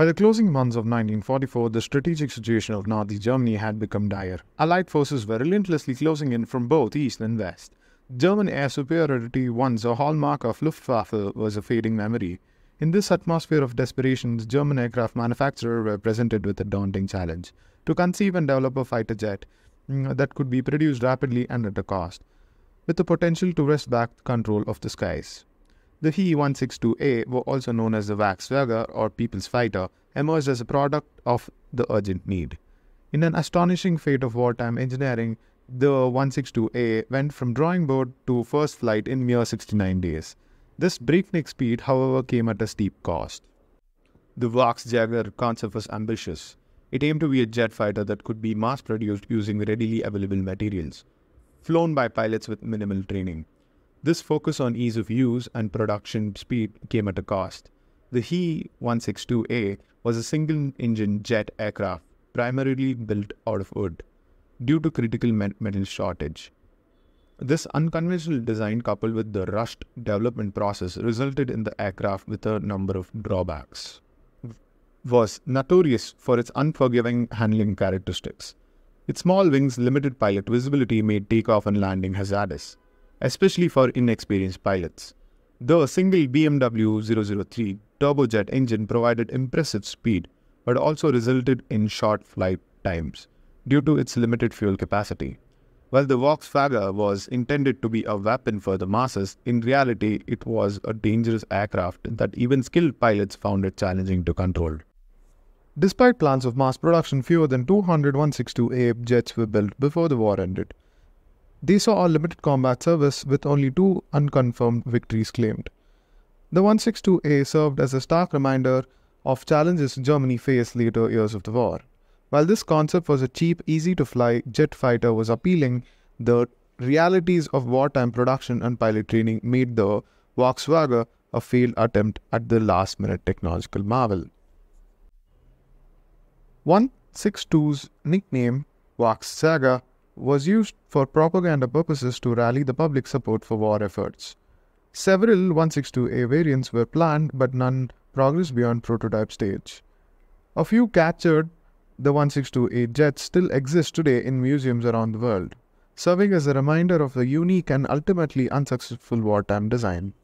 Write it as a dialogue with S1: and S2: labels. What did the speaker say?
S1: By the closing months of 1944, the strategic situation of Nazi Germany had become dire. Allied forces were relentlessly closing in from both east and west. German air superiority, once a hallmark of Luftwaffe, was a fading memory. In this atmosphere of desperation, the German aircraft manufacturers were presented with a daunting challenge to conceive and develop a fighter jet mm, that could be produced rapidly and at a cost, with the potential to wrest back control of the skies. The He-162A, also known as the Volksjäger or People's Fighter, emerged as a product of the urgent need. In an astonishing fate of wartime engineering, the 162A went from drawing board to first flight in mere 69 days. This breakneck speed, however, came at a steep cost. The Volksjäger concept was ambitious. It aimed to be a jet fighter that could be mass produced using readily available materials, flown by pilots with minimal training. This focus on ease of use and production speed came at a cost. The He 162A was a single engine jet aircraft primarily built out of wood due to critical metal shortage. This unconventional design, coupled with the rushed development process, resulted in the aircraft with a number of drawbacks. Was notorious for its unforgiving handling characteristics. Its small wings, limited pilot visibility made takeoff and landing hazardous, especially for inexperienced pilots. The single BMW 003 turbojet engine provided impressive speed, but also resulted in short flight times due to its limited fuel capacity. While the Volksjäger was intended to be a weapon for the masses, in reality it was a dangerous aircraft that even skilled pilots found it challenging to control. Despite plans of mass production, fewer than 200 162A jets were built before the war ended. They saw a limited combat service with only two unconfirmed victories claimed. The 162A served as a stark reminder of challenges Germany faced later years of the war. While this concept was a cheap, easy to fly jet fighter was appealing, the realities of wartime production and pilot training made the Volksjäger a failed attempt at the last minute technological marvel. 162's nickname, Volksjäger, was used for propaganda purposes to rally the public support for war efforts. Several 162A variants were planned, but none progressed beyond prototype stage. A few captured the 162A jets still exist today in museums around the world, serving as a reminder of the unique and ultimately unsuccessful wartime design.